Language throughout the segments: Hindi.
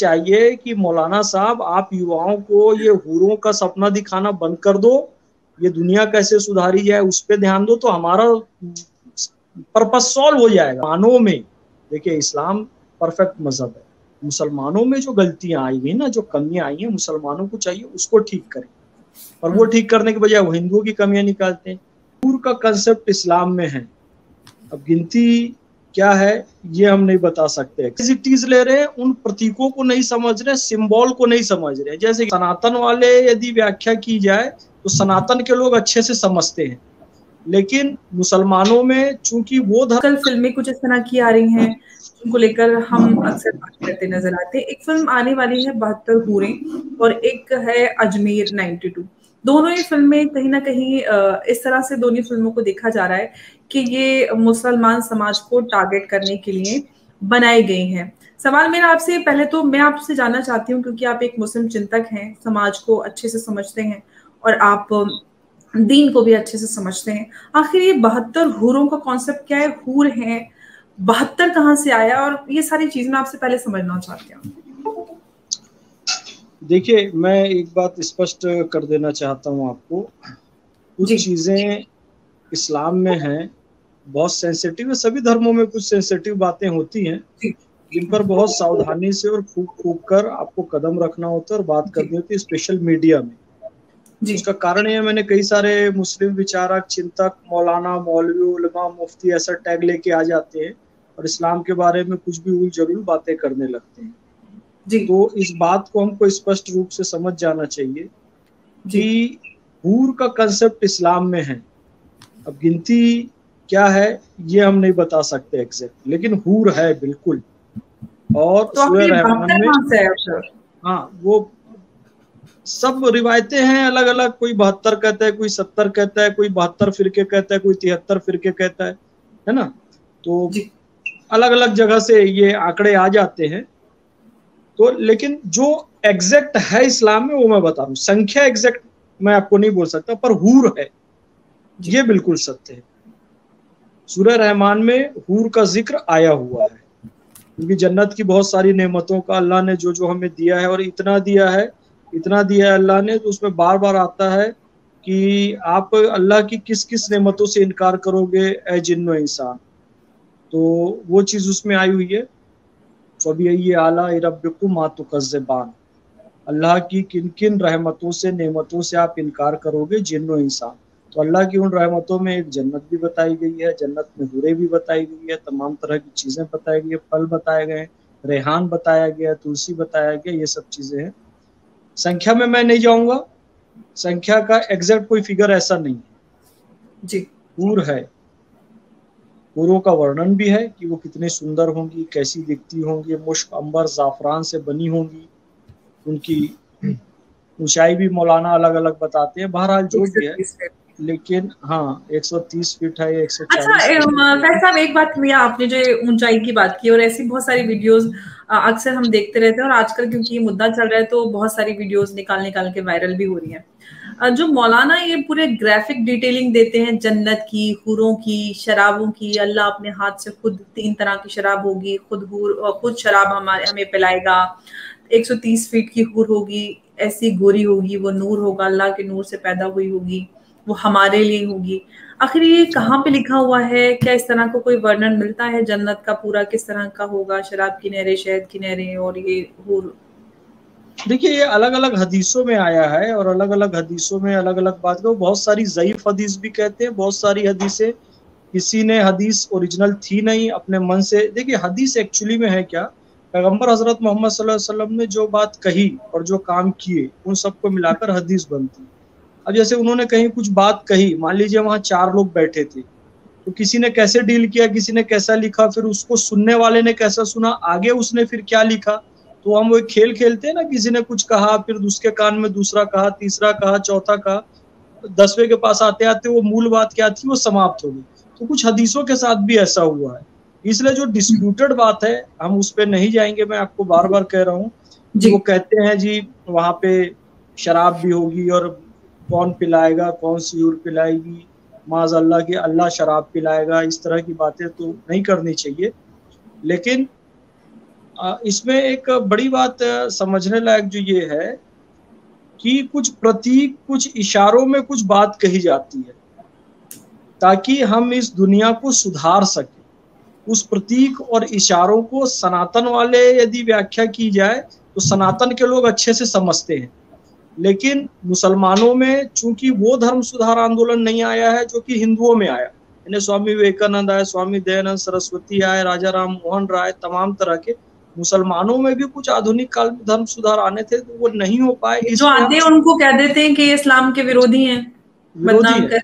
चाहिए कि मौलाना साहब, आप युवाओं को ये हूरों का सपना दिखाना बंद कर दो। ये दुनिया कैसे सुधारी जाए उस पर ध्यान दो तो हमारा पर्पज सॉल्व हो जाएगा। मानों में, देखिए, इस्लाम परफेक्ट मज़हब है। मुसलमानों में जो गलतियाँ आई हुई ना, जो कमियाँ आई हैं, मुसलमानों को चाहिए उसको ठीक करें। और वो ठीक करने के बजाय वो हिंदुओं की कमियाँ निकालते हैं। का कंसेप्ट इस्लाम में है। अब गिनती क्या है, ये हम नहीं बता सकते। ले रहे हैं, उन प्रतीकों को नहीं समझ रहे सिंबल को नहीं समझ रहे। जैसे सनातन वाले यदि व्याख्या की जाए तो सनातन के लोग अच्छे से समझते हैं। लेकिन मुसलमानों में चूँकि वो कल फ़िल्में कुछ इस तरह की आ रही हैं, उनको लेकर हम अक्सर बात करते नज़र आते हैं। एक फ़िल्म आने वाली है, बहत्तर पूरे और एक है अजमेर 92 दोनों ही फ़िल्में कहीं ना कहीं इस तरह से दोनों फ़िल्मों को देखा जा रहा है कि ये मुसलमान समाज को टारगेट करने के लिए बनाई गई हैं। सवाल मेरा आपसे पहले तो मैं आपसे जानना चाहती हूँ क्योंकि आप एक मुस्लिम चिंतक हैं समाज को अच्छे से समझते हैं और आप दीन को भी अच्छे से समझते हैं। आखिर ये बहत्तर हूरों का कॉन्सेप्ट क्या है? हूर है बहत्तर कहाँ से आया? और ये सारी चीज़ मैं आपसे पहले समझना चाहती हूँ। देखिए मैं एक बात स्पष्ट कर देना चाहता हूँ आपको। कुछ चीज़ें इस्लाम में हैं बहुत सेंसिटिव है। सभी धर्मों में कुछ सेंसिटिव बातें होती हैं। जिन पर बहुत सावधानी से और फूक फूक कर आपको कदम रखना होता है और बात करनी होती है स्पेशल मीडिया में। इसका कारण यह मैंने कई सारे मुस्लिम विचारक चिंतक मौलाना मौलवी उलमा मुफ्ती ऐसा टैग लेके आ जाते हैं और इस्लाम के बारे में कुछ भी उल ज़रूर बातें करने लगते हैं। जी। तो इस बात को हमको स्पष्ट रूप से समझ जाना चाहिए कि हूर का कंसेप्ट इस्लाम में है। अब गिनती क्या है ये हम नहीं बता सकते एग्जैक्ट लेकिन हूर है बिल्कुल। और तो रहमान में हाँ वो सब रिवायतें हैं अलग अलग कोई बहत्तर कहता है कोई सत्तर कहता है कोई बहत्तर फिरके कहता है कोई तिहत्तर फिरके कहता है है ना? तो अलग अलग जगह से ये आंकड़े आ जाते हैं। तो लेकिन जो एग्जैक्ट है इस्लाम में वो मैं बता रहा हूँ। संख्या एग्जैक्ट मैं आपको नहीं बोल सकता पर हूर है। ये बिल्कुल सत्य है। सूर्य रहमान में हूर का ज़िक्र आया हुआ है। क्योंकि जन्नत की बहुत सारी नेमतों का अल्लाह ने जो जो हमें दिया है और इतना दिया है, इतना दिया है अल्लाह ने तो उसमें बार बार आता है कि आप अल्लाह की किस किस नेमतों से इनकार करोगे, ए जिन्न इंसान? तो वो चीज़ उसमें आई हुई है। फबी आला रबकुम मातुकज़बान अल्लाह की किन किन रहमतों से, नेमतों से आप इनकार करोगे जिन्नो इंसान? तो अल्लाह की उन रहमतों में एक जन्नत भी बताई गई है जन्नत में हुरे भी बताई गई है तमाम तरह की चीज़ें बताई गई है फल बताए गए रेहान बताया गया तुलसी बताया गया ये सब चीज़ें हैं। संख्या में मैं नहीं जाऊँगा संख्या का एग्जैक्ट कोई फिगर ऐसा नहीं है। जी। पूर है। पूरों का वर्णन भी है कि वो कितने सुंदर होंगी कैसी दिखती होंगी मुश्क अंबर जाफरान से बनी होंगी। उनकी ऊंचाई भी मौलाना अलग अलग बताते हैं। बहरहाल जो भी है। लेकिन हाँ 130 फीट है 140 अच्छा साहब एक बात भैया आपने जो ऊंचाई की बात की और ऐसी बहुत सारी वीडियोस अक्सर हम देखते रहते हैं और आजकल क्योंकि ये मुद्दा चल रहा है तो बहुत सारी वीडियोस निकाल निकाल के वायरल भी हो रही हैं। जो मौलाना ये पूरे ग्राफिक डिटेलिंग देते हैं जन्नत की हुरों की शराबों की अल्लाह अपने हाथ से खुद तीन तरह की शराब होगी खुद हुर खुद शराब हमारे हमें पिलाएगा 130 फीट की हुर होगी ऐसी गोरी होगी वो नूर होगा अल्लाह के नूर से पैदा हुई होगी। वो हमारे लिए होगी। आखिर ये कहाँ पे लिखा हुआ है? क्या इस तरह को कोई वर्णन मिलता है? जन्नत का पूरा किस तरह का होगा? शराब की नहरें शहद की नहरें और ये हुर। देखिए ये अलग अलग हदीसों में आया है और अलग अलग हदीसों में अलग अलग बात को बहुत सारी ज़यीफ हदीस भी कहते हैं बहुत सारी हदीसें। किसी ने हदीस ओरिजिनल थी नहीं अपने मन से। देखिए हदीस एक्चुअली में है क्या? पैगंबर हज़रत मोहम्मद वसल्लम ने जो बात कही और जो काम किए उन सबको मिलाकर हदीस बनती अब जैसे उन्होंने कहीं कुछ बात कही मान लीजिए वहाँ चार लोग बैठे थे तो किसी ने कैसे डील किया किसी ने कैसा लिखा फिर उसको सुनने वाले ने कैसा सुना आगे उसने फिर क्या लिखा? तो हम वो खेल खेलते हैं ना किसी ने कुछ कहा फिर उसके कान में दूसरा कहा तीसरा कहा चौथा कहा दसवें के पास आते आते वो मूल बात क्या थी वो समाप्त हो गई। तो कुछ हदीसों के साथ भी ऐसा हुआ है। इसलिए जो डिस्प्यूटेड बात है हम उस पर नहीं जाएँगे मैं आपको बार बार कह रहा हूँ वो कहते हैं जी वहाँ पे शराब भी होगी और कौन पिलाएगा, कौन सी पिलाएगी? माज अल्लाह की अल्लाह शराब पिलाएगा, इस तरह की बातें तो नहीं करनी चाहिए। लेकिन इसमें एक बड़ी बात समझने लायक जो ये है कि कुछ प्रतीक, कुछ इशारों में कुछ बात कही जाती है, ताकि हम इस दुनिया को सुधार सके। उस प्रतीक और इशारों को सनातन वाले यदि व्याख्या की जाए तो सनातन के लोग अच्छे से समझते हैं। लेकिन मुसलमानों में चूँकि वो धर्म सुधार आंदोलन नहीं आया है जो कि हिंदुओं में आया। यानी स्वामी विवेकानंद आए स्वामी दयानंद सरस्वती आए राजा राम मोहन राय तमाम तरह के मुसलमानों में भी कुछ आधुनिक काल में धर्म सुधार आने थे तो वो नहीं हो पाए। जो आते हैं उनको कह देते हैं कि इस्लाम के विरोधी हैं।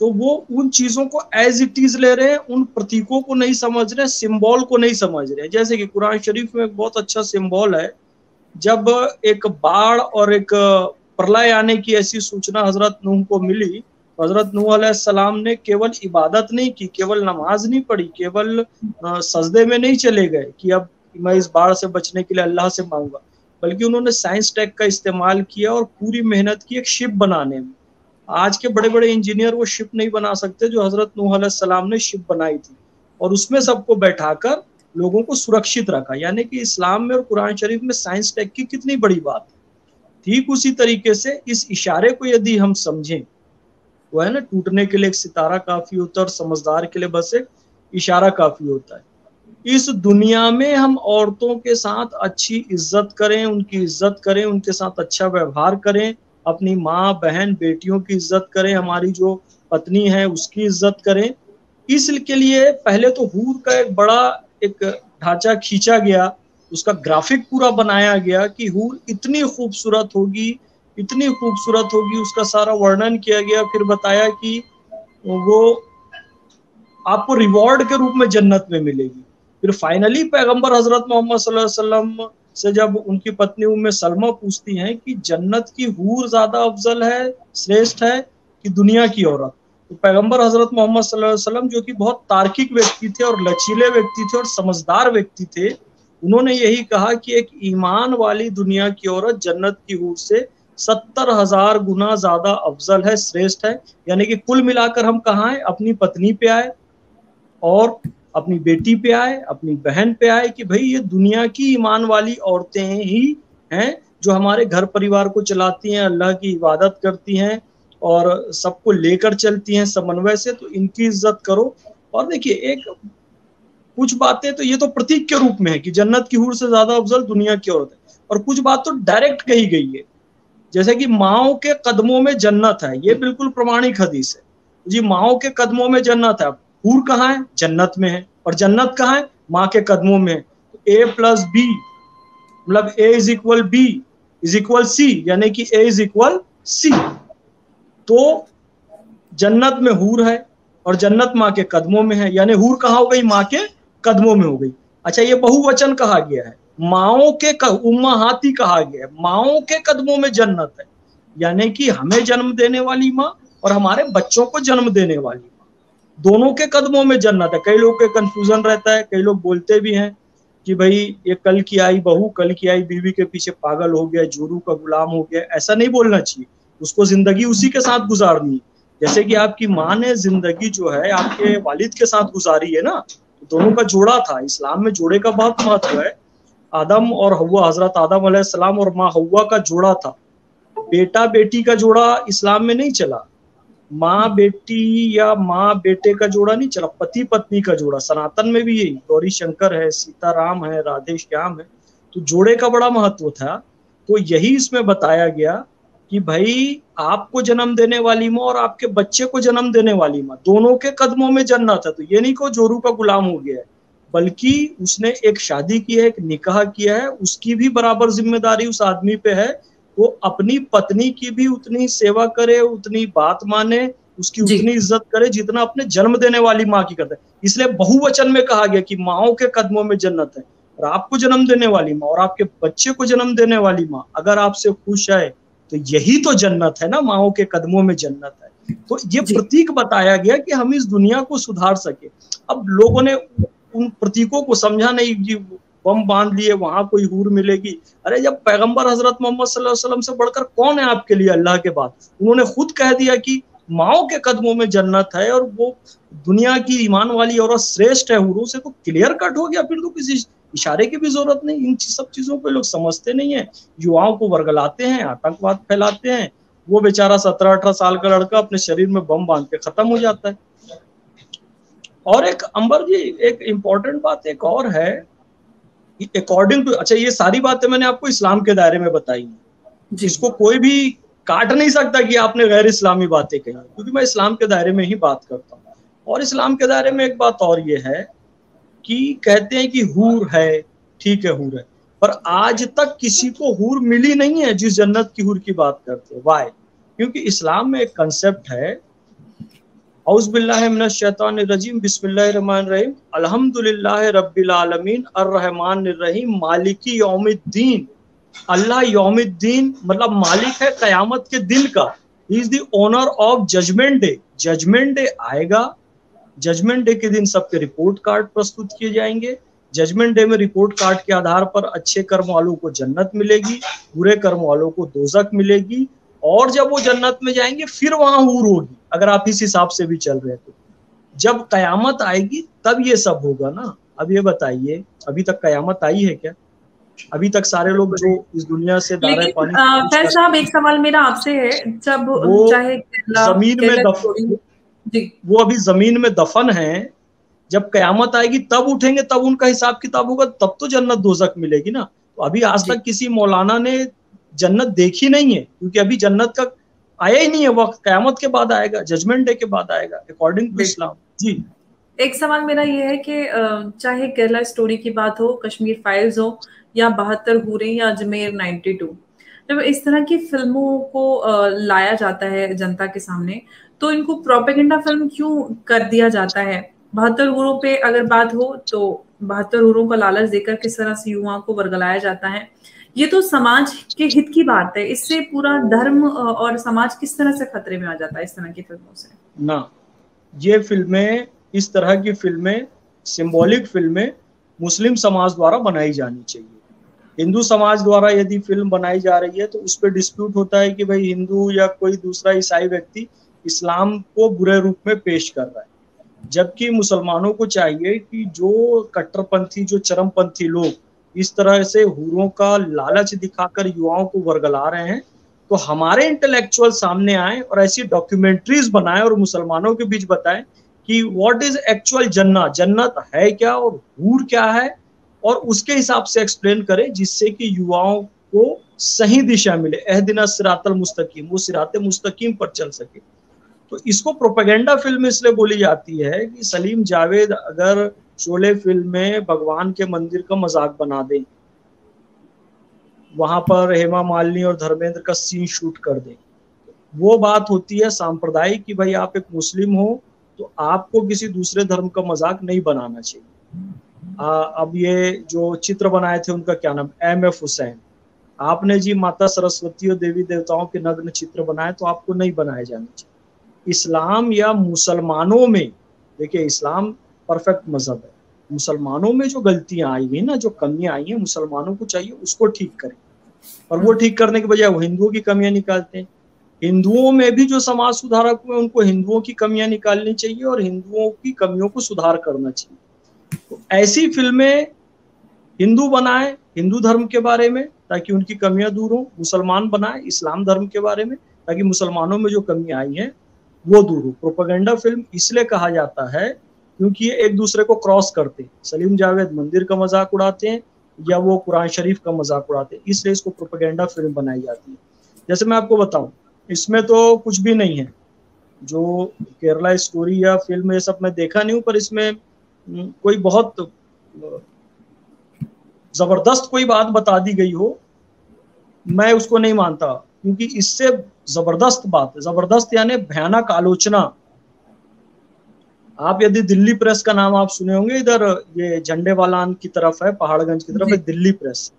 तो वो उन चीज़ों को एज इट इज़ ले रहे हैं उन प्रतीकों को नहीं समझ रहे सिंबल को नहीं समझ रहे जैसे कि कुरान शरीफ में एक बहुत अच्छा सिंबल है जब एक बाढ़ और एक प्रलय आने की ऐसी सूचना हज़रत नूह को मिली हज़रत नूह सलाम ने केवल इबादत नहीं की, केवल नमाज़ नहीं पढ़ी, केवल सजदे में नहीं चले गए कि अब मैं इस बाढ़ से बचने के लिए अल्लाह से मांगूँगा। बल्कि उन्होंने साइंस टेक का इस्तेमाल किया और पूरी मेहनत की एक शिप बनाने में। आज के बड़े बड़े इंजीनियर वो शिप नहीं बना सकते जो हज़रत नूह सलाम ने शिप बनाई थी। और उसमें सबको बैठाकर लोगों को सुरक्षित रखा। यानी कि इस्लाम में और कुरान शरीफ में साइंस टेक की कितनी बड़ी बात है। ठीक उसी तरीके से इस इशारे को यदि हम समझें, वो है ना, टूटने के लिए एक सितारा काफ़ी होता है और समझदार के लिए बस एक इशारा काफ़ी होता है। इस दुनिया में हम औरतों के साथ अच्छी इज़्ज़त करें, उनकी इज़्ज़त करें, उनके साथ अच्छा व्यवहार करें, अपनी माँ, बहन, बेटियों की इज़्ज़त करें, हमारी जो पत्नी है उसकी इज़्ज़त करें। इसके लिए पहले तो हूर का एक बड़ा एक ढांचा खींचा गया, उसका ग्राफिक पूरा बनाया गया कि हूर इतनी खूबसूरत होगी, इतनी खूबसूरत होगी, उसका सारा वर्णन किया गया, फिर बताया कि वो आपको रिवॉर्ड के रूप में जन्नत में मिलेगी। फिर फाइनली पैगंबर हज़रत मोहम्मद से जब उनकी पत्नी उम्मे सलमा पूछती हैं कि जन्नत की हूर ज़्यादा अफजल है, श्रेष्ठ है कि दुनिया की औरत? पैगंबर हज़रत मोहम्मद वसल्लम जो कि बहुत तार्किक व्यक्ति थे और लचीले व्यक्ति थे और समझदार व्यक्ति थे, उन्होंने यही कहा कि एक ईमान वाली दुनिया की औरत जन्नत की हूर से सत्तर हज़ार गुना ज़्यादा अफजल है, श्रेष्ठ है। यानी कि कुल मिलाकर हम कहा है? अपनी पत्नी पे आए और अपनी बेटी पे आए, अपनी बहन पे आए कि भाई ये दुनिया की ईमान वाली औरतें ही हैं जो हमारे घर परिवार को चलाती हैं, अल्लाह की इबादत करती हैं और सबको लेकर चलती हैं समन्वय से तो इनकी इज़्ज़त करो। और देखिए, एक कुछ बातें तो ये तो प्रतीक के रूप में है कि जन्नत की हूर से ज़्यादा अफजल दुनिया की औरत है। और कुछ बात तो डायरेक्ट कही गई है। जैसे कि माओ के कदमों में जन्नत है, ये बिल्कुल प्रमाणिक हदीस है। जी, माओ के कदमों में जन्नत है। हूर कहाँ है? जन्नत में है। और जन्नत कहाँ है? माँ के कदमों में ए प्लस बी मतलब A is equal B is equal C यानी कि ए इज़ इक्वल सी तो जन्नत में हूर है और जन्नत माँ के कदमों में है। यानी हूर कहा हो गई? माँ के कदमों में हो गई। अच्छा ये बहुवचन कहा गया है। माओ के उम्मा हाथी कहा गया है। माओ के कदमों में जन्नत है। यानी कि हमें जन्म देने वाली माँ और हमारे बच्चों को जन्म देने वाली माँ। दोनों के कदमों में जन्नत है। कई लोग के कंफ्यूजन रहता है, कई लोग बोलते भी हैं कि भाई, ये कल की आई बहू, कल की आई बीवी के पीछे पागल हो गया, जोरू का गुलाम हो गया। ऐसा नहीं बोलना चाहिए। उसको ज़िंदगी उसी के साथ गुजारनी जैसे कि आपकी माँ ने ज़िंदगी जो है, आपके वालिद के साथ गुजारी है ना तो दोनों का जोड़ा था। इस्लाम में जोड़े का बहुत महत्व है। आदम और हवा हज़रत आदम सलाम और माँ हवा का जोड़ा था। बेटा बेटी का जोड़ा इस्लाम में नहीं चला। माँ बेटी या माँ बेटे का जोड़ा नहीं चला, पति पत्नी का जोड़ा। सनातन में भी यही, गौरी शंकर है, सीताराम है, राधे श्याम है तो जोड़े का बड़ा महत्व था। तो यही इसमें बताया गया कि भाई आपको जन्म देने वाली माँ और आपके बच्चे को जन्म देने वाली माँ दोनों के कदमों में जन्नत है तो ये नहीं को जोरू का गुलाम हो गया है बल्कि उसने एक शादी की है एक निकाह किया है उसकी भी बराबर ज़िम्मेदारी उस आदमी पे है। वो अपनी पत्नी की भी उतनी सेवा करे उतनी बात माने उसकी उतनी इज़्ज़त करे जितना अपने जन्म देने वाली माँ की करते है। इसलिए बहुवचन में कहा गया कि माओ के कदमों में जन्नत है। और आपको जन्म देने वाली माँ और आपके बच्चे को जन्म देने वाली माँ अगर आपसे खुश है तो यही तो जन्नत है ना माओ के कदमों में जन्नत है। तो ये प्रतीक बताया गया कि हम इस दुनिया को सुधार सके। अब लोगों ने उन प्रतीकों को समझा नहीं बम बाँध लिए वहाँ कोई हूर मिलेगी। अरे जब पैगंबर हज़रत मोहम्मद वसल्लम से बढ़कर कौन है आपके लिए अल्लाह के बाद? उन्होंने खुद कह दिया कि माओ के कदमों में जन्नत है और वो दुनिया की ईमान वाली और श्रेष्ठ है हूरों से तो क्लियर कट हो गया फिर तो किसी इशारे की भी ज़रूरत नहीं इन सब चीज़ों को लोग समझते नहीं है। युवाओं को वर्गलाते हैं आतंकवाद फैलाते हैं। वो बेचारा सत्रह अठारह साल का लड़का अपने शरीर में बम बाँध के खत्म हो जाता है। और एक अंबर जी एक इम्पोर्टेंट बात एक और है अकॉर्डिंग टू अच्छा ये सारी बातें मैंने आपको इस्लाम के दायरे में बताई जिसको कोई भी काट नहीं सकता कि आपने गैर इस्लामी बातें कही। क्योंकि मैं इस्लाम के दायरे में ही बात करता हूँ। और इस्लाम के दायरे में एक बात और ये है कि कहते हैं कि हूर है, ठीक है, हूर है। पर आज तक किसी को हूर मिली नहीं है जिस जन्नत की हूर की बात करते हैं। वाई क्योंकि इस्लाम में एक कंसेप्ट है औज़बिल्लाहिमिनश्शैतानिर्रजीम बिस्मिल्लाहिर्रहमानिर्रहीम अल्हम्दुलिल्लाह रब्बिल आलमीन अर्रहमानिर्रहीम मालिकी यौमिद्दीन। अल्लाह यौमिद्दीन मतलब मालिक है, कयामत के दिन का। Is the owner of judgement day judgement day आएगा जजमेंट डे के दिन सबके रिपोर्ट कार्ड प्रस्तुत किए जाएँगे। जजमेंट डे में रिपोर्ट कार्ड के आधार पर अच्छे कर्म वालों को जन्नत मिलेगी बुरे कर्म वालों को दोजक मिलेगी और जब वो जन्नत में जाएँगे फिर वहाँ हूर होगी। अगर आप इस हिसाब से भी चल रहे तो। जब कयामत आएगी तब ये सब होगा ना। अब ये बताइए अभी तक कयामत आई है क्या? अभी तक सारे लोग जो इस दुनिया से दारा पानी साहब एक सवाल मेरा आपसे है। जब चाहे ज़मीन में दफन वो अभी ज़मीन में दफन है जब कयामत आएगी तब उठेंगे तब उनका हिसाब किताब होगा तब तो जन्नत दोजक मिलेगी ना। तो अभी आज तक किसी मौलाना ने जन्नत देखी नहीं है क्योंकि अभी जन्नत का आया ही नहीं है वक्त कयामत के बाद आएगा जजमेंट डे के बाद आएगा अकॉर्डिंग टू इस्लाम जी। एक सवाल मेरा ये है कि चाहे केरला स्टोरी की बात हो कश्मीर फाइल्स हो या बहत्तर हुरे या अजमेर 92 जब इस तरह की फ़िल्मों को लाया जाता है जनता के सामने तो इनको प्रोपेगेंडा फ़िल्म क्यों कर दिया जाता है? बहत्तर हुरों पे अगर बात हो तो बहत्तर हुरों का लालच देकर किस तरह से युवाओं को वर्गलाया जाता है? ये तो समाज के हित की बात है। इससे पूरा धर्म और समाज किस तरह से खतरे में आ जाता है इस तरह की फ़िल्मों से? ना, ये फ़िल्में, इस तरह की फ़िल्में सिंबॉलिक फ़िल्में मुस्लिम समाज द्वारा बनाई जानी चाहिए। हिंदू समाज द्वारा यदि फ़िल्म बनाई जा रही है तो उस पर डिस्प्यूट होता है कि भाई हिंदू या कोई दूसरा ईसाई व्यक्ति इस्लाम को बुरे रूप में पेश कर रहा है। जबकि मुसलमानों को चाहिए कि जो कट्टरपंथी, जो चरमपंथी लोग इस तरह से हुरों का लालच दिखाकर युवाओं को वर्गला रहे हैं तो हमारे इंटेलेक्चुअल सामने आए और ऐसी डॉक्यूमेंट्रीज बनाए और मुसलमानों के बीच बताएँ कि व्हाट इज़ एक्चुअल जन्नत? जन्नत है क्या और हूर क्या है? और उसके हिसाब से एक्सप्लेन करें जिससे कि युवाओं को सही दिशा मिले। एह दिन सिरातल मुस्तकीम, वो सिरात मुस्तकीम पर चल सके। तो इसको प्रोपेगेंडा फ़िल्म इसलिए बोली जाती है कि सलीम जावेद अगर शोले फ़िल्म में भगवान के मंदिर का मज़ाक बना दें वहाँ पर हेमा मालिनी और धर्मेंद्र का सीन शूट कर दें वो बात होती है सांप्रदायिक कि भाई आप एक मुस्लिम हो तो आपको किसी दूसरे धर्म का मज़ाक नहीं बनाना चाहिए। आ, अब ये जो चित्र बनाए थे उनका क्या नाम? M F Hussain. आपने जी माता सरस्वती और देवी देवताओं के नग्न चित्र बनाए तो आपको नहीं बनाए जाने चाहिए। इस्लाम या मुसलमानों में, देखिए इस्लाम परफेक्ट मज़हब है। मुसलमानों में जो गलतियाँ आई हुई ना, जो कमियाँ आई हैं, मुसलमानों को चाहिए उसको ठीक करें। और वो ठीक करने के बजाय वो हिंदुओं की कमियाँ निकालते हैं। हिंदुओं में भी जो समाज सुधारक हुए उनको हिंदुओं की कमियाँ निकालनी चाहिए और हिंदुओं की कमियों को सुधार करना चाहिए। तो ऐसी फ़िल्में हिंदू बनाए, हिंदू धर्म के बारे में, ताकि उनकी कमियाँ दूर हो, मुसलमान बनाए, इस्लाम धर्म के बारे में, ताकि मुसलमानों में जो कमियाँ आई हैं वो दूर हो। प्रोपागेंडा फ़िल्म इसलिए कहा जाता है क्योंकि ये एक दूसरे को क्रॉस करते हैं। सलीम जावेद मंदिर का मज़ाक उड़ाते हैं या वो कुरान शरीफ का मज़ाक उड़ाते हैं। इसलिए इसको प्रोपागेंडा फ़िल्म बनाई जाती है। जैसे मैं आपको बताऊँ, इसमें तो कुछ भी नहीं है। जो केरला स्टोरी या फ़िल्म ये सब मैं देखा नहीं हूँ, पर इसमें कोई बहुत ज़बरदस्त कोई बात बता दी गई हो, मैं उसको नहीं मानता। क्योंकि इससे ज़बरदस्त बात है ज़बरदस्त यानी भयानक आलोचना। आप यदि दिल्ली प्रेस का नाम आप सुने होंगे इधर ये झंडे वालान की तरफ़ है पहाड़गंज की तरफ़ है दिल्ली प्रेस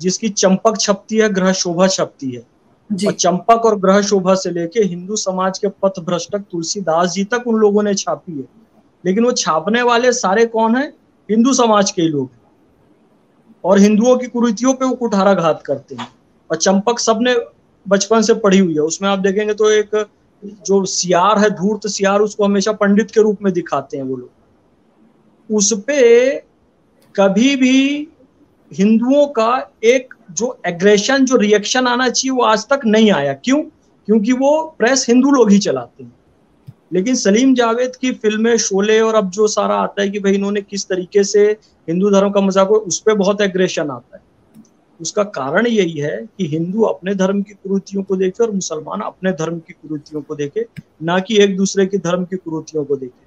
जिसकी चंपक छपती है ग्रह शोभा छपती है। और चंपक और ग्रह शोभा से लेके हिंदू समाज के पथ भ्रष्टक तुलसीदास जी तक उन लोगों ने छापी है। लेकिन वो छापने वाले सारे कौन है? हिंदू समाज के ही लोग और हिंदुओं की कुरीतियों पे वो कुठाराघात करते हैं। और चंपक सबने बचपन से पढ़ी हुई है। उसमें आप देखेंगे तो एक जो सियार है, धूर्त सियार, उसको हमेशा पंडित के रूप में दिखाते हैं वो लोग। उस पे कभी भी हिंदुओं का एक जो एग्रेशन जो रिएक्शन आना चाहिए, वो आज तक नहीं आया। क्यों? क्योंकि वो प्रेस हिंदू लोग ही चलाते हैं। लेकिन सलीम जावेद की फ़िल्में, शोले और अब जो सारा आता है कि भाई इन्होंने किस तरीके से हिंदू धर्म का मज़ाक, उस पर बहुत एग्रेशन आता है। उसका कारण यही है कि हिंदू अपने धर्म की कुरुतियों को देखे और मुसलमान अपने धर्म की कुरुतियों को देखे, ना कि एक दूसरे के धर्म की कुरुतियों को देखे।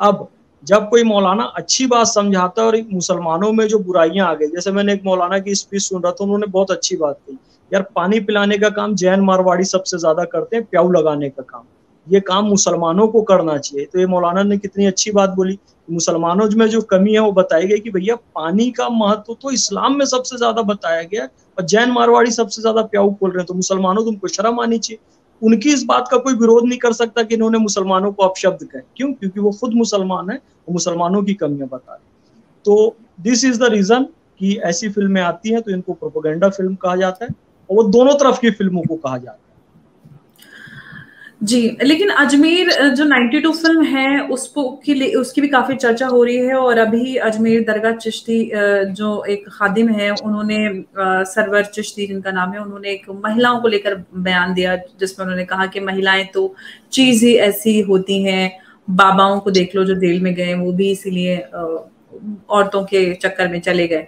अब, जब कोई मौलाना अच्छी बात समझाता है और मुसलमानों में जो बुराइयाँ आ गई, जैसे मैंने एक मौलाना की स्पीच सुन रहा था, उन्होंने बहुत अच्छी बात कही, यार, पानी पिलाने का काम जैन मारवाड़ी सबसे ज़्यादा करते हैं, प्याऊ लगाने का काम। ये काम मुसलमानों को करना चाहिए। तो ये मौलाना ने कितनी अच्छी बात बोली। मुसलमानों में जो कमी है वो बताई गई कि भैया पानी का महत्व तो इस्लाम में सबसे ज़्यादा बताया गया और जैन मारवाड़ी सबसे ज़्यादा प्याऊ बोल रहे हैं। तो मुसलमानों तुमको शर्म आनी चाहिए। उनकी इस बात का कोई विरोध नहीं कर सकता कि इन्होंने मुसलमानों को अपशब्द कहे। क्यों? क्योंकि वो खुद मुसलमान है वो मुसलमानों की कमियाँ बता रहे तो दिस इज़ द रीजन कि ऐसी फ़िल्में आती हैं तो इनको प्रोपोगेंडा फ़िल्म कहा जाता है और वो दोनों तरफ़ की फ़िल्मों को कहा जाता है। जी, लेकिन अजमेर जो 92 फ़िल्म है उसको की उसकी भी काफ़ी चर्चा हो रही है और अभी अजमेर दरगाह चिश्ती जो एक खादिम है, उन्होंने सरवर चिश्ती जिनका नाम है, उन्होंने एक महिलाओं को लेकर बयान दिया, जिसमें उन्होंने कहा कि महिलाएँ तो चीज़ ही ऐसी होती हैं, बाबाओं को देख लो जो जेल में गए, वो भी इसीलिए औरतों के चक्कर में चले गए।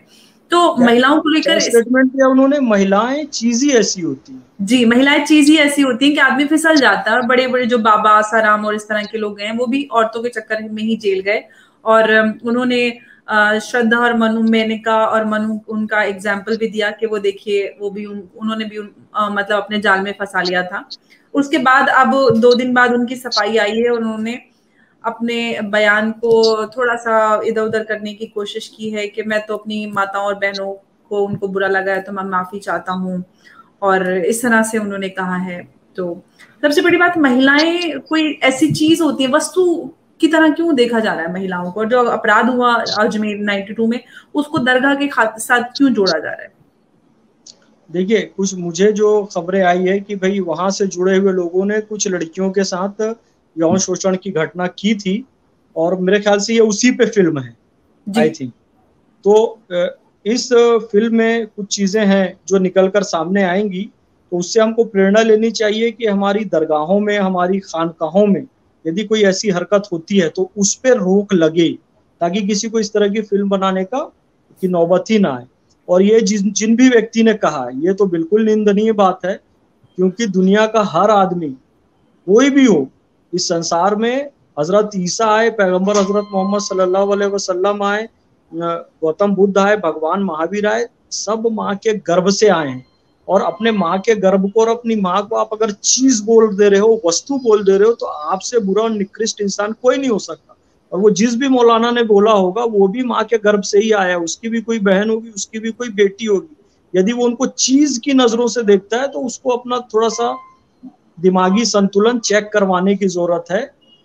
तो महिलाओं को लेकर स्टेटमेंट किया उन्होंने महिलाएँ चीज़ ऐसी होती है। जी महिलाएँ चीज़ ऐसी होती हैं कि आदमी फिसल जाता है बड़े बड़े जो बाबा साराम और इस तरह के लोग हैं वो भी औरतों के चक्कर में ही जेल गए। और उन्होंने श्रद्धा और मनु मेनका और मनु उनका एग्ज़ाम्पल भी दिया कि वो देखिए वो भी उन, उन्होंने भी उन, आ, मतलब अपने जाल में फंसा लिया था। उसके बाद अब दो दिन बाद उनकी सफ़ाई आई है उन्होंने अपने बयान को थोड़ा सा इधर उधर करने की कोशिश की है कि मैं तो अपनी माताओं और बहनों को उनको बुरा लगा है तो मैं माफ़ी चाहता हूँ और इस तरह से उन्होंने कहा है। तो सबसे बड़ी बात, महिलाएँ कोई ऐसी चीज़ होती है, वस्तु की तरह क्यों देखा जा रहा है महिलाओं को? जो अपराध हुआ अजमेर 92 में, उसको दरगाह के साथ क्यों जोड़ा जा रहा है? देखिए, कुछ मुझे जो खबरें आई है कि भाई वहाँ से जुड़े हुए लोगों ने कुछ लड़कियों के साथ यौन शोषण की घटना की थी और मेरे ख्याल से ये उसी पे फ़िल्म है आई थिंक तो इस फ़िल्म में कुछ चीज़ें हैं जो निकल कर सामने आएँगी तो उससे हमको प्रेरणा लेनी चाहिए कि हमारी दरगाहों में हमारी खानकाहों में यदि कोई ऐसी हरकत होती है तो उस पर रोक लगे ताकि किसी को इस तरह की फ़िल्म बनाने का की नौबत ही ना आए। और ये जिन जिन भी व्यक्ति ने कहा ये तो बिल्कुल निंदनीय बात है क्योंकि दुनिया का हर आदमी कोई भी हो इस संसार में हज़रत ईसा आए, पैगंबर हज़रत मोहम्मद सल्लल्लाहु अलैहि वसल्लम आए गौतम बुद्ध आए, भगवान महावीर आए, सब माँ के गर्भ से आए हैं। और अपने माँ के गर्भ को और अपनी माँ को आप अगर चीज़ बोल दे रहे हो, वस्तु बोल दे रहे हो तो आपसे बुरा और निकृष्ट इंसान कोई नहीं हो सकता। और वो जिस भी मौलाना ने बोला होगा, वो भी माँ के गर्भ से ही आया उसकी भी कोई बहन होगी, उसकी भी कोई बेटी होगी। यदि वो उनको चीज़ की नज़रों से देखता है तो उसको अपना थोड़ा सा दिमागी संतुलन चेक करवाने की ज़रूरत है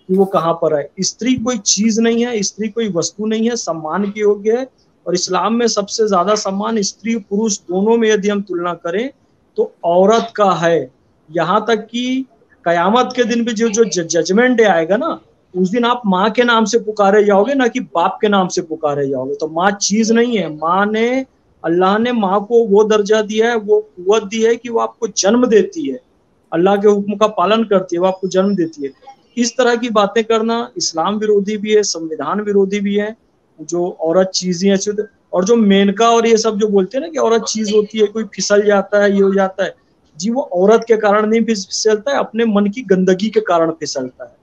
कि वो कहाँ पर है। स्त्री कोई चीज़ नहीं है, स्त्री कोई वस्तु नहीं है, सम्मान के योग्य है और इस्लाम में सबसे ज़्यादा सम्मान स्त्री पुरुष दोनों में यदि हम तुलना करें तो औरत का है। यहाँ तक कि कयामत के दिन भी जो जो जजमेंट डे आएगा ना, उस दिन आप माँ के नाम से पुकारे जाओगे, ना कि बाप के नाम से पुकारे जाओगे। तो माँ चीज़ नहीं है। माँ ने, अल्लाह ने माँ को वो दर्जा दिया है, वो कुत दी है कि वो आपको जन्म देती है। अल्लाह के हुक्म का पालन करती है, वो आपको जन्म देती है। इस तरह की बातें करना इस्लाम विरोधी भी है, संविधान विरोधी भी है, जो औरत चीज़ें होती और जो मेनका और ये सब जो बोलते हैं ना कि औरत चीज़ होती है, कोई फिसल जाता है, ये हो जाता है। जी, वो औरत के कारण नहीं फिसलता है, अपने मन की गंदगी के कारण फिसलता है।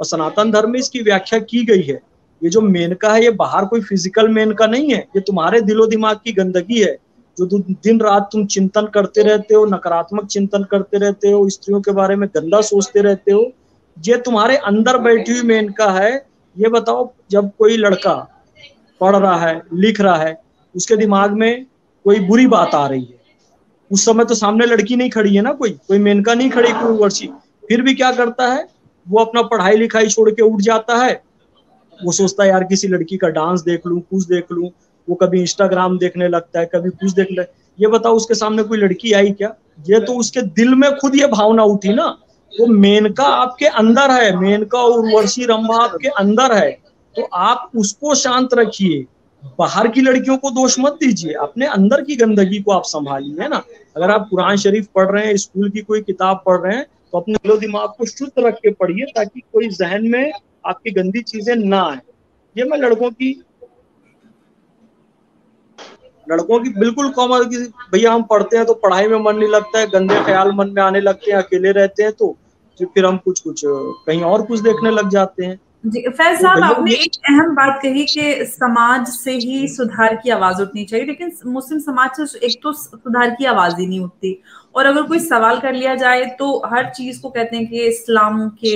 और सनातन धर्म में इसकी व्याख्या की गई है। ये जो मेनका है, ये बाहर कोई फ़िज़िकल मेनका नहीं है, ये तुम्हारे दिलो दिमाग की गंदगी है। जो दिन रात तुम चिंतन करते रहते हो, नकारात्मक चिंतन करते रहते हो, स्त्रियों के बारे में गंदा सोचते रहते हो, ये तुम्हारे अंदर बैठी हुई मेनका है। ये बताओ, जब कोई लड़का पढ़ रहा है, लिख रहा है, उसके दिमाग में कोई बुरी बात आ रही है। उस समय तो सामने लड़की नहीं खड़ी है ना कोई कोई मेनका नहीं खड़ी कोई वर्षी। फिर भी क्या करता है? वो अपना पढ़ाई लिखाई छोड़ के उठ जाता है। वो सोचता है, यार किसी लड़की का डांस देख लूँ, कुछ देख लूँ वो कभी इंस्टाग्राम देखने लगता है, कभी कुछ देख ले ये बताओ उसके सामने कोई लड़की आई क्या? ये तो उसके दिल में खुद ये भावना उठी ना। वो मेनका आपके अंदर है, मेनका और वर्षी रंभा आपके अंदर है। तो आप उसको शांत रखिए। बाहर की लड़कियों को दोष मत दीजिए। अपने अंदर की गंदगी को आप संभालिए, है ना? अगर आप कुरान शरीफ पढ़ रहे हैं, स्कूल की कोई किताब पढ़ रहे हैं तो अपने दिलो दिमाग को शुद्ध रख के पढ़िए ताकि कोई जहन में आपकी गंदी चीज़ें ना आए। ये मैं लड़कों की लड़कों की बिल्कुल कॉमन की भैया हम पढ़ते हैं तो पढ़ाई में मन नहीं लगता है गंदे ख्याल मन में आने लगते हैं अकेले रहते हैं तो फिर हम कुछ कुछ कहीं और कुछ देखने लग जाते हैं। जी फैज तो साहब आपने एक अहम बात कही कि समाज से ही सुधार की आवाज़ उठनी चाहिए लेकिन मुस्लिम समाज से एक तो सुधार की आवाज़ ही नहीं उठती। और अगर कोई सवाल कर लिया जाए तो हर चीज़ को कहते हैं कि इस्लाम के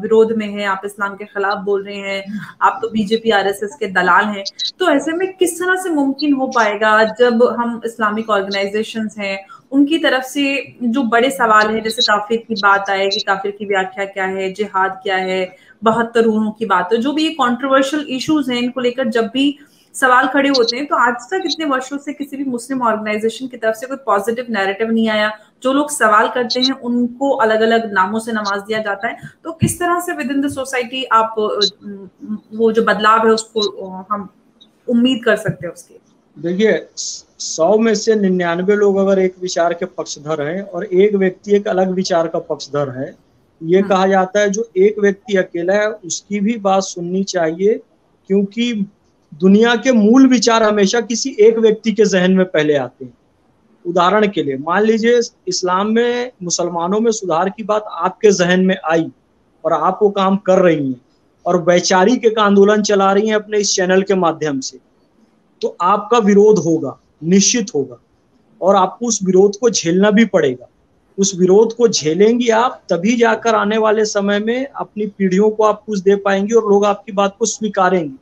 विरोध में है, आप इस्लाम के खिलाफ बोल रहे हैं, आप तो बीजेपी, आरएसएस के दलाल हैं। तो ऐसे में किस तरह से मुमकिन हो पाएगा जब हम इस्लामिक ऑर्गेनाइजेशन हैं, उनकी तरफ़ से जो बड़े सवाल है, जैसे काफिर की बात आए कि काफिर की व्याख्या क्या है, जिहाद क्या है, बहत्तर रूहों की बात है, जो भी ये कॉन्ट्रोवर्शियल इश्यूज़ हैं, इनको लेकर जब भी सवाल खड़े होते हैं तो आज तक इतने वर्षों से किसी भी मुस्लिम ऑर्गेनाइजेशन की तरफ़ से कोई पॉजिटिव नैरेटिव नहीं आया। जो लोग सवाल करते हैं उनको अलग अलग नामों से नवाज़ दिया जाता है। तो किस तरह से विद इन द सोसाइटी आप वो जो बदलाव है उसको हम उम्मीद कर सकते हैं उसकी? देखिए सौ में से निन्यानवे लोग अगर एक विचार के पक्षधर हैं और एक व्यक्ति एक अलग विचार का पक्षधर है ये हाँ। कहा जाता है जो एक व्यक्ति अकेला है उसकी भी बात सुननी चाहिए क्योंकि दुनिया के मूल विचार हमेशा किसी एक व्यक्ति के जहन में पहले आते हैं। उदाहरण के लिए, मान लीजिए, इस्लाम में मुसलमानों में सुधार की बात आपके जहन में आई और आप वो काम कर रही हैं और वैचारिक एक आंदोलन चला रही हैं अपने इस चैनल के माध्यम से तो आपका विरोध होगा, निश्चित होगा और आपको उस विरोध को झेलना भी पड़ेगा। उस विरोध को झेलेंगी आप, तभी जाकर आने वाले समय में अपनी पीढ़ियों को आप कुछ दे पाएँगे और लोग आपकी बात को स्वीकारेंगे।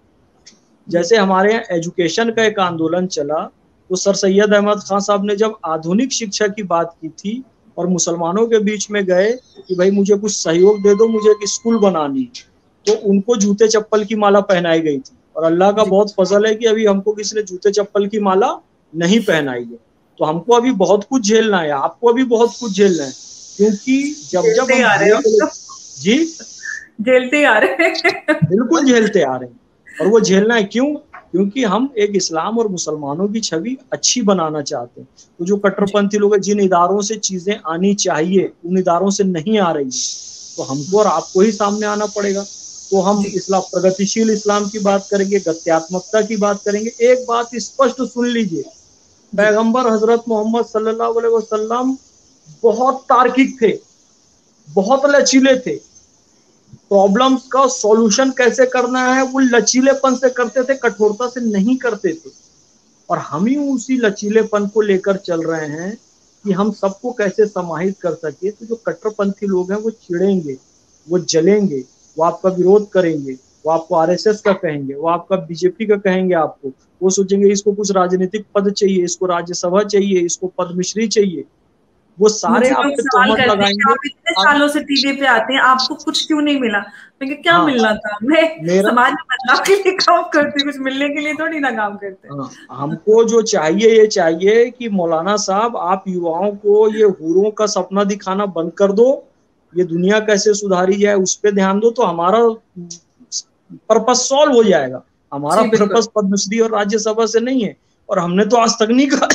जैसे हमारे यहाँ एजुकेशन का एक आंदोलन चला तो सर सैयद अहमद खान साहब ने जब आधुनिक शिक्षा की बात की थी और मुसलमानों के बीच में गए कि भाई मुझे कुछ सहयोग दे दो मुझे एक स्कूल बनानी तो उनको जूते चप्पल की माला पहनाई गई थी। और अल्लाह का बहुत फजल है कि अभी हमको किसी ने जूते चप्पल की माला नहीं पहनाई है। तो हमको अभी बहुत कुछ झेलना है आपको अभी बहुत कुछ झेलना है क्योंकि जब जब हम आ रहे हो। जी? झेलते आ रहे हैं। बिल्कुल झेलते आ रहे हैं। और वो झेलना है क्यों? क्योंकि हम एक इस्लाम और मुसलमानों की छवि अच्छी बनाना चाहते हैं। तो जो कट्टरपंथी लोग हैं जिन इदारों से चीज़ें आनी चाहिए उन इदारों से नहीं आ रही तो हमको और आपको ही सामने आना पड़ेगा। तो हम इस्लाम प्रगतिशील इस्लाम की बात करेंगे गत्यात्मकता की बात करेंगे। एक बात स्पष्ट सुन लीजिए। पैगंबर हज़रत मोहम्मद सल्लल्लाहु अलैहि वसल्लम बहुत तार्किक थे बहुत लचीले थे। प्रॉब्लम्स का सॉल्यूशन कैसे करना है, वो लचीलेपन से करते थे, कठोरता से नहीं करते थे। और हम ही उसी लचीलेपन को लेकर चल रहे हैं कि हम सबको कैसे समाहित कर सके। तो जो कट्टरपंथी लोग हैं, वो चिड़ेंगे, वो जलेंगे, वो आपका विरोध करेंगे, वो आपको आरएसएस का कहेंगे, वो आपका बीजेपी का कहेंगे आपको। वो सोचेंगे, इसको कुछ राजनीतिक पद चाहिए, इसको राज्यसभा चाहिए, इसको पद्मश्री चाहिए। वो सारे आप पे तोहमत लगाएँगे। आप इतने सालों से टीवी पे आते हैं आपको कुछ क्यों नहीं मिला? मैं क्या हाँ, मिलना था? मैं समाज में बदलाव के लिए काम करती कुछ मिलने के लिए थोड़ी ना काम करते। हाँ, हमको जो चाहिए ये चाहिए कि मौलाना साहब आप युवाओं को ये हुरों का सपना दिखाना बंद कर दो ये दुनिया कैसे सुधारी जाए उस पर ध्यान दो तो हमारा पर्पस सॉल्व हो जाएगा। हमारा पर्पस पद्मश्री और राज्यसभा से नहीं है और हमने तो आज तक नहीं कहा।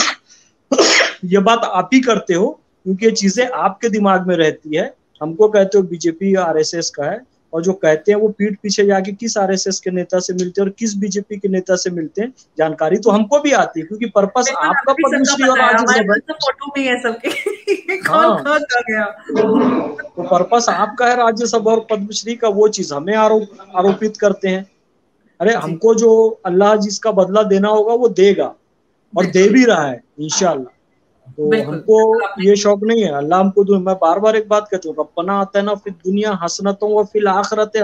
ये बात आप ही करते हो क्योंकि ये चीज़ें आपके दिमाग में रहती है। हमको कहते हो बीजेपी या आरएसएस का है और जो कहते हैं वो पीठ पीछे जाके किस आरएसएस के नेता से मिलते हैं और किस बीजेपी के नेता से मिलते हैं जानकारी तो हमको भी आती है क्योंकि पर्पस आपका पद्मश्री और राज्यसभा तो हाँ तो पर्पस आपका है राज्यसभा और पद्मश्री का वो चीज़ हमें आरोप आरोपित करते हैं। अरे हमको जो अल्लाह जिसका बदला देना होगा वो देगा और दे भी रहा है इनशाला तो हमको ये शौक नहीं है। अल्लाह हमको मैं बार बार एक बात कहता हूँ रब्बना आता है ना फिर दुनिया हसनतों व फिर आखरत